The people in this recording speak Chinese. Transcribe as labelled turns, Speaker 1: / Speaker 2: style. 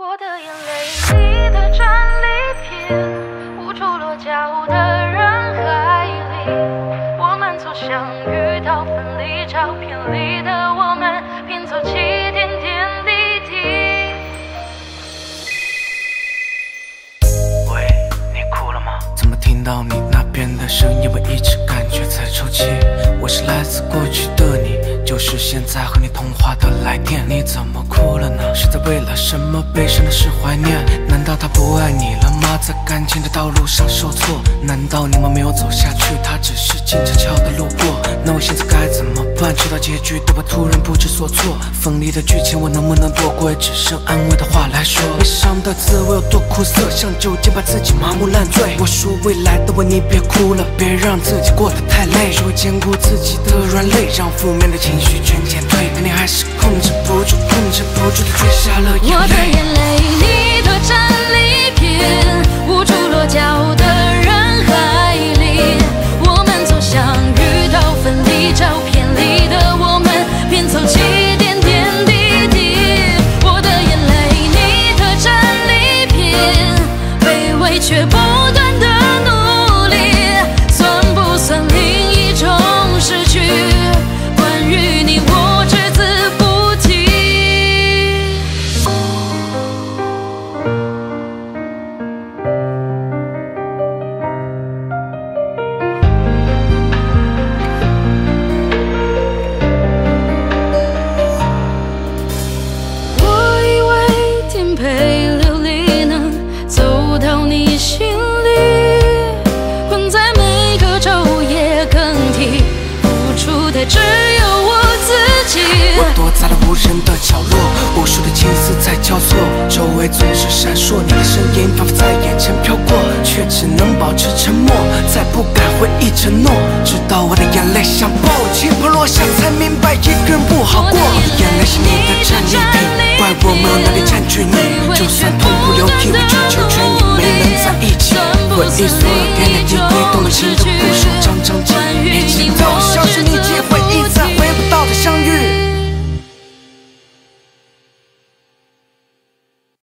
Speaker 1: 我的眼泪，你的战利品，无处落脚的人海里，我们从相遇到分离，照片里的我们拼凑起点点滴滴。
Speaker 2: 喂，你哭了吗？怎么听到你那边的声音，我一直感觉在抽泣。我是来自过去的你，就是现在和你通话的来电。你怎么哭了呢？是在为了什么悲伤的是怀念？难道他不爱你了吗？在感情的道路上受挫？难道你们没有走下去？他只是静悄悄的路过？那我现在该怎么办？知道结局的我突然不知所措。锋利的剧情我能不能躲过？只剩安慰的话来说。悲伤的滋味有多苦涩？像酒精把自己麻木烂醉。我说未来的我你别哭了，别让自己过得太累。说兼顾自己的软肋，让负面的情绪全减退。可你还
Speaker 1: 我的。眼泪，你的战利品，无处落脚的人海里，我们从相遇到分离，照片里的我们拼凑起点点滴滴。我的眼泪，你的战利品，卑微却不
Speaker 2: 人的角落，无数的青丝在交错，周围总是闪烁，你的身影仿佛在眼前飘过，却只能保持沉默，再不敢回忆承诺，直到我的眼泪像暴雨般落下，才明白一个人不好过。我的眼泪是你的战利品，怪我没有能力占据你，就算痛哭流涕，委曲求全也没能在一起。回忆所有点点